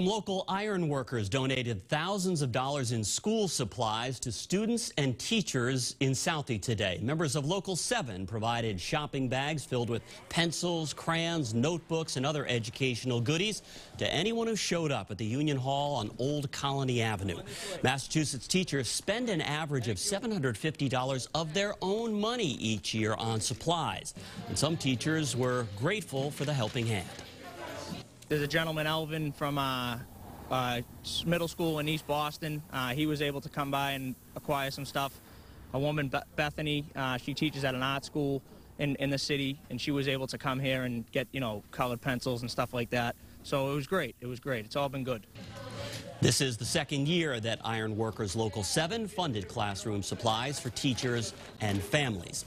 Some local iron workers donated thousands of dollars in school supplies to students and teachers in Southie today. Members of Local 7 provided shopping bags filled with pencils, crayons, notebooks, and other educational goodies to anyone who showed up at the Union Hall on Old Colony Avenue. Massachusetts teachers spend an average of $750 of their own money each year on supplies. And some teachers were grateful for the helping hand. There's a gentleman, Elvin, from uh, uh, middle school in East Boston. Uh, he was able to come by and acquire some stuff. A woman, Beth- Bethany, uh, she teaches at an art school in, in the city, and she was able to come here and get, you know, colored pencils and stuff like that. So it was great. It was great. It's all been good. This is the second year that Iron Workers Local 7 funded classroom supplies for teachers and families.